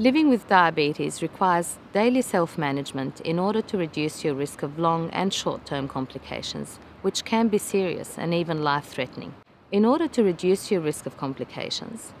Living with diabetes requires daily self management in order to reduce your risk of long and short term complications, which can be serious and even life threatening. In order to reduce your risk of complications,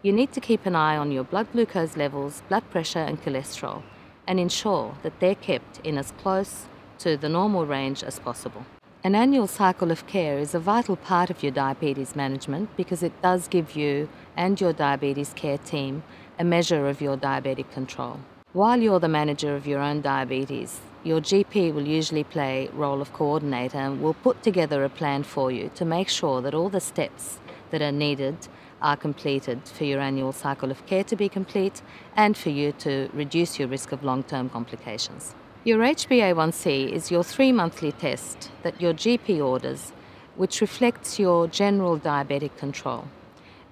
you need to keep an eye on your blood glucose levels, blood pressure, and cholesterol, and ensure that they're kept in as close to the normal range as possible. An annual cycle of care is a vital part of your diabetes management because it does give you and your diabetes care team a measure of your diabetic control. While you're the manager of your own diabetes, your GP will usually play role of coordinator and will put together a plan for you to make sure that all the steps that are needed are completed for your annual cycle of care to be complete and for you to reduce your risk of long-term complications. Your HbA1c is your three monthly test that your GP orders, which reflects your general diabetic control.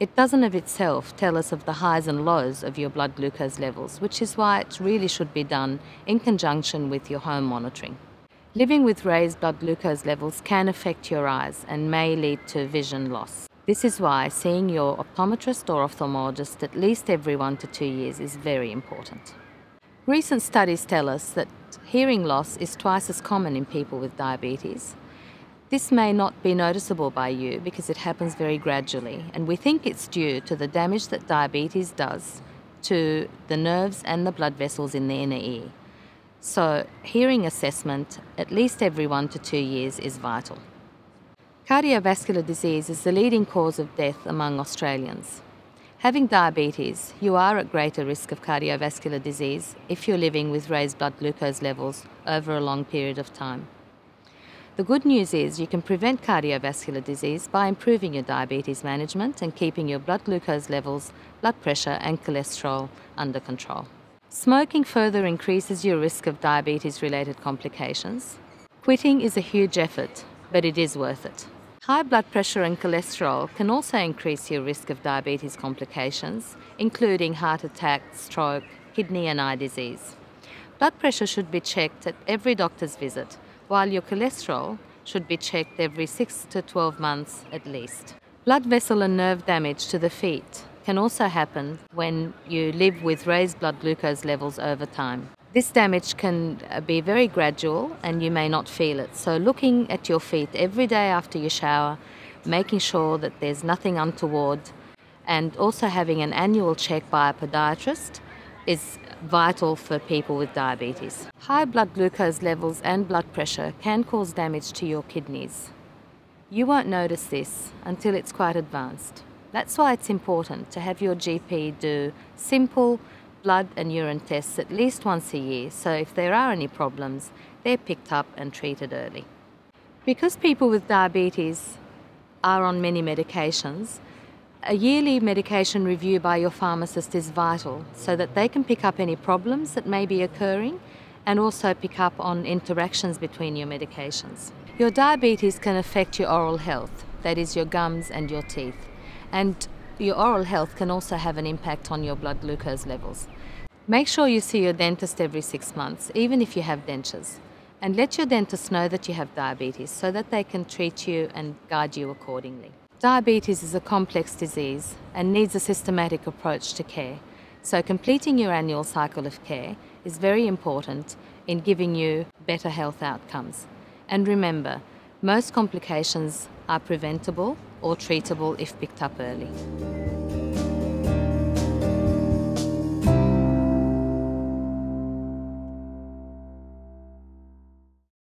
It doesn't of itself tell us of the highs and lows of your blood glucose levels, which is why it really should be done in conjunction with your home monitoring. Living with raised blood glucose levels can affect your eyes and may lead to vision loss. This is why seeing your optometrist or ophthalmologist at least every one to two years is very important. Recent studies tell us that hearing loss is twice as common in people with diabetes. This may not be noticeable by you because it happens very gradually, and we think it's due to the damage that diabetes does to the nerves and the blood vessels in the inner ear. So, hearing assessment at least every one to two years is vital. Cardiovascular disease is the leading cause of death among Australians. Having diabetes, you are at greater risk of cardiovascular disease if you're living with raised blood glucose levels over a long period of time. The good news is you can prevent cardiovascular disease by improving your diabetes management and keeping your blood glucose levels, blood pressure, and cholesterol under control. Smoking further increases your risk of diabetes related complications. Quitting is a huge effort, but it is worth it. High blood pressure and cholesterol can also increase your risk of diabetes complications, including heart attack, stroke, kidney and eye disease. Blood pressure should be checked at every doctor's visit, while your cholesterol should be checked every 6 to 12 months at least. Blood vessel and nerve damage to the feet can also happen when you live with raised blood glucose levels over time. This damage can uh, be very gradual and you may not feel it. So, looking at your feet every day after you shower, making sure that there's nothing untoward, and also having an annual check by a podiatrist is vital for people with diabetes. High blood glucose levels and blood pressure can cause damage to your kidneys. You won't notice this until it's quite advanced. That's why it's important to have your GP do simple blood and urine tests at least once a year, so if there are any problems, they're picked up and treated early. Because people with diabetes are on many medications, a yearly medication review by your pharmacist is vital so that they can pick up any problems that may be occurring and also pick up on interactions between your medications. Your diabetes can affect your oral health, that is, your gums and your teeth. And your oral health can also have an impact on your blood glucose levels. Make sure you see your dentist every six months, even if you have dentures. And let your dentist know that you have diabetes so that they can treat you and guide you accordingly. Diabetes is a complex disease and needs a systematic approach to care. So, completing your annual cycle of care is very important in giving you better health outcomes. And remember, most complications are preventable or treatable if picked up early.